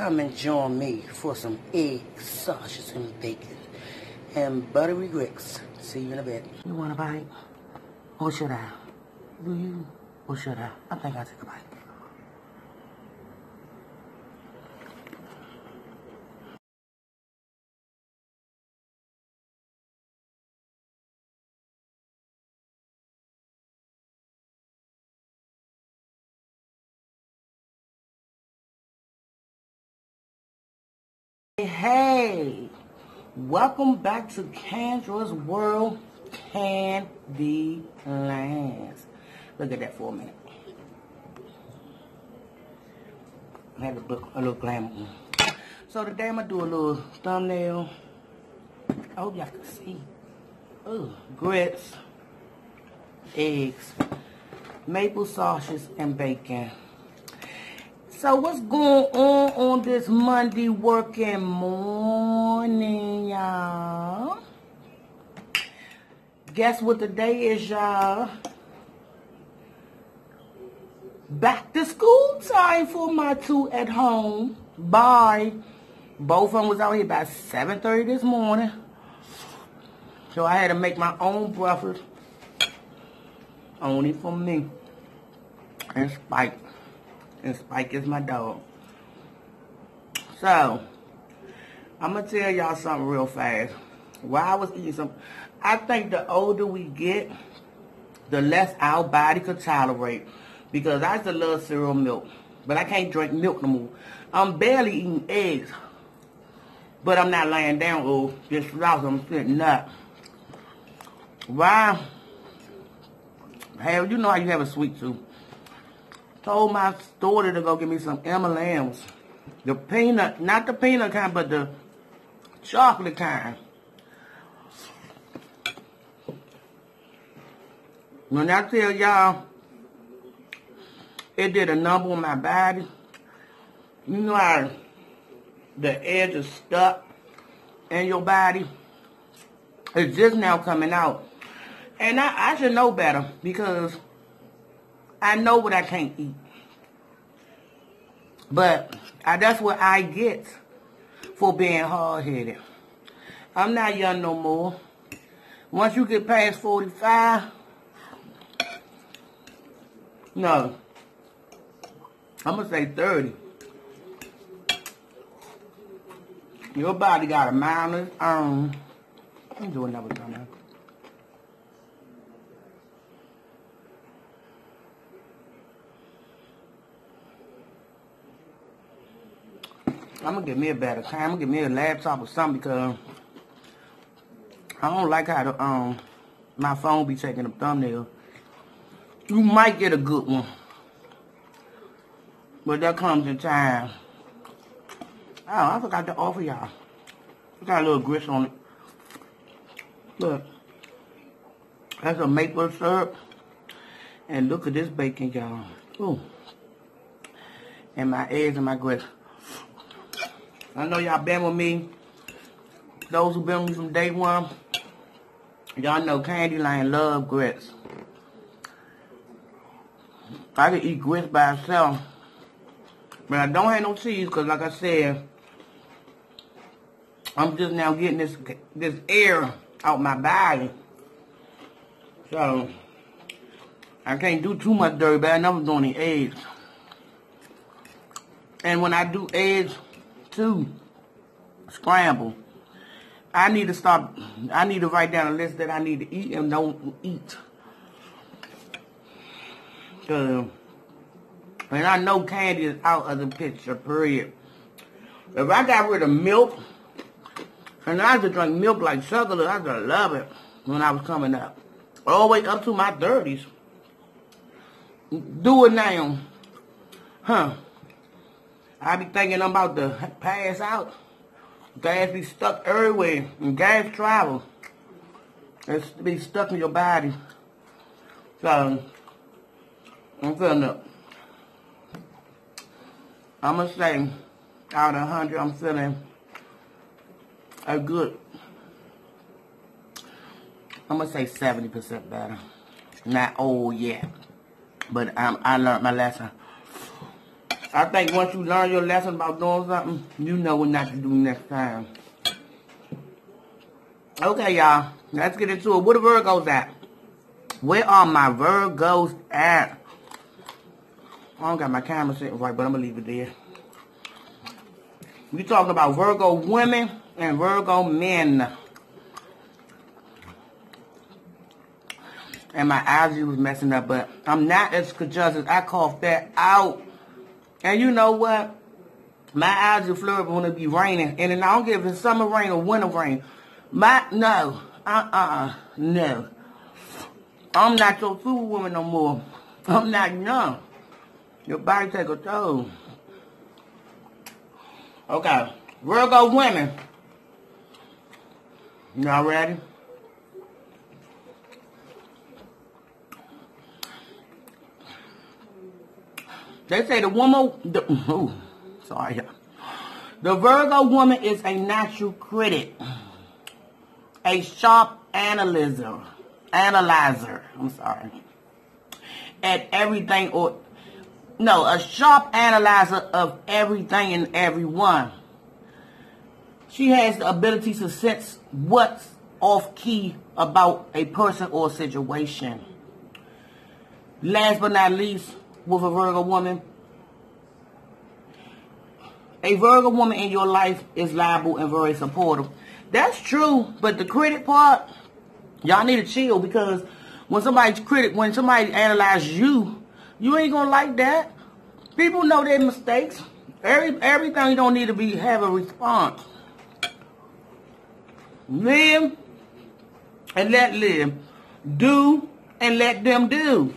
come and join me for some egg sausages and bacon and buttery grits. See you in a bit. You want a bite? Or should I? Do you? Or should I? I think I'll take a bite. Hey, welcome back to Candra's World Candy Lands. Look at that for a minute. I had a, look, a little glamour. So today I'm gonna do a little thumbnail. I hope y'all can see. Oh, grits, eggs, maple sausages, and bacon. So what's going on on this Monday working morning, y'all? Guess what the day is, y'all? Back to school time for my two at home. Bye. Both of them was out here by 7.30 this morning. So I had to make my own breakfast. Only for me. And Spike and Spike is my dog. So, I'm going to tell y'all something real fast. While I was eating some, I think the older we get, the less our body could tolerate. Because I used to love cereal milk. But I can't drink milk no more. I'm barely eating eggs. But I'm not laying down, oh, just lost, I'm sitting up. Why? Hell, you know how you have a sweet tooth told my daughter to go get me some M&M's. The peanut, not the peanut kind, but the chocolate kind. When I tell y'all, it did a number on my body. You know how the edge is stuck in your body? It's just now coming out. And I, I should know better because I know what I can't eat. But I, that's what I get for being hard-headed. I'm not young no more. Once you get past 45, no, I'm going to say 30. Your body got a mind of its own. I'm doing that another one I'm gonna get me a better camera. Get me a laptop or something because I don't like how the, um my phone be taking a thumbnail. You might get a good one. But that comes in time. Oh, I forgot to offer y'all. Got a little grits on it. Look. That's a maple syrup. And look at this bacon, y'all. Ooh. And my eggs and my grits. I know y'all been with me. Those who been with me from day one, y'all know Candyland love grits. I can eat grits by itself. But I don't have no cheese because like I said, I'm just now getting this this air out my body. So, I can't do too much dirty, but I never do any eggs. And when I do eggs, too. Scramble. I need to stop. I need to write down a list that I need to eat and don't eat. Uh, and I know candy is out of the picture, period. If I got rid of milk, and I used to drink milk like chocolate, I used to love it when I was coming up. All the way up to my 30s. Do it now. Huh. I be thinking I'm about to pass out. Gas be stuck everywhere. And gas travel. It's be stuck in your body. So, I'm feeling up. I'm going to say, out of 100, I'm feeling a good, I'm going to say 70% better. Not old yet. But I'm, I learned my lesson. I think once you learn your lesson about doing something, you know what not to do next time. Okay, y'all. Let's get into it. Where the Virgos at? Where are my Virgos at? I don't got my camera sitting right, but I'm going to leave it there. We talking about Virgo women and Virgo men. And my allergy was messing up, but I'm not as congested. I coughed that out. And you know what? My allergy flare when it be raining. And I don't give it summer rain or winter rain. My, no. Uh-uh. No. I'm not your superwoman no more. I'm not young. Your body take a toll. Okay. Virgo women. Y'all ready? They say the woman, the, ooh, sorry. The Virgo woman is a natural critic, a sharp analyzer, analyzer, I'm sorry, at everything or, no, a sharp analyzer of everything and everyone. She has the ability to sense what's off key about a person or situation. Last but not least, with a Virgo woman, a Virgo woman in your life is liable and very supportive. That's true, but the critic part, y'all need to chill because when somebody's critic, when somebody analyzes you, you ain't gonna like that. People know their mistakes. Every everything don't need to be have a response. Live and let live. Do and let them do.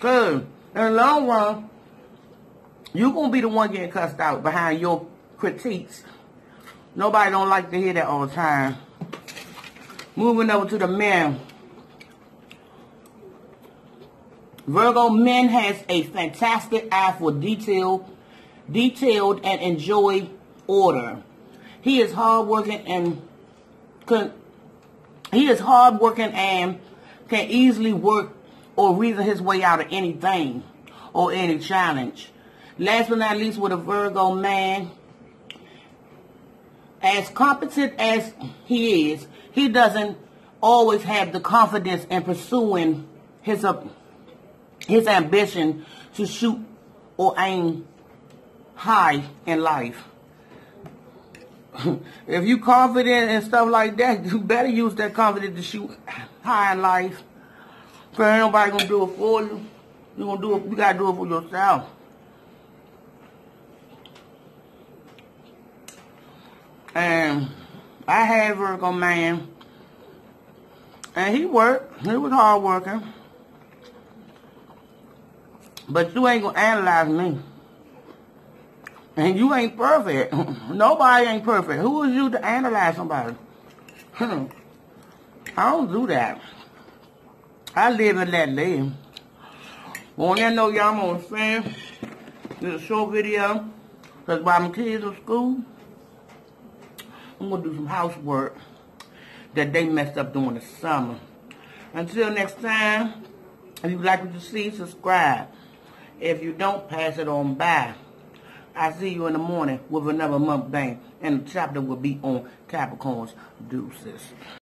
Cause in the long run, you're to be the one getting cussed out behind your critiques. Nobody don't like to hear that all the time. Moving over to the men. Virgo men has a fantastic eye for detail, detailed and enjoy order. He is hardworking and can, he is hardworking and can easily work or reason his way out of anything or any challenge. Last but not least, with a Virgo man, as competent as he is, he doesn't always have the confidence in pursuing his uh, his ambition to shoot or aim high in life. if you confident and stuff like that, you better use that confidence to shoot high in life. Cause ain't nobody gonna do it for you. You gonna do it. You gotta do it for yourself. And I had Virgo man, and he worked. He was hard working. But you ain't gonna analyze me. And you ain't perfect. Nobody ain't perfect. Who is you to analyze somebody? I don't do that. I live and let live. Want to know y'all I'm on fan? This a short video. Because while my kids are school, I'm going to do some housework that they messed up during the summer. Until next time, if you like what you see, subscribe. If you don't, pass it on by. I'll see you in the morning with another month mukbang. And the chapter will be on Capricorn's Deuces.